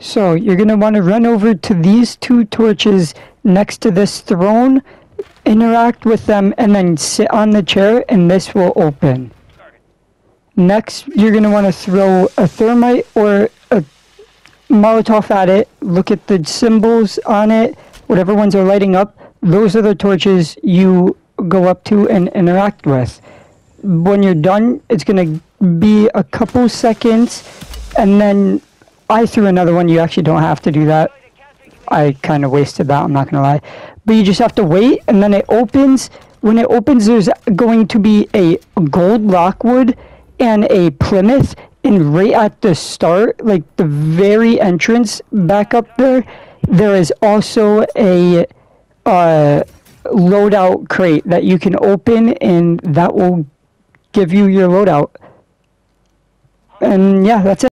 So you're going to want to run over to these two torches next to this throne, interact with them, and then sit on the chair, and this will open. Next, you're going to want to throw a thermite or a Molotov at it, look at the symbols on it, whatever ones are lighting up, those are the torches you go up to and interact with. When you're done, it's going to be a couple seconds, and then I threw another one. You actually don't have to do that. I kind of wasted that, I'm not going to lie. But you just have to wait, and then it opens. When it opens, there's going to be a gold lockwood and a Plymouth, and right at the start, like the very entrance back up there, there is also a uh, loadout crate that you can open, and that will give you your loadout. And yeah, that's it.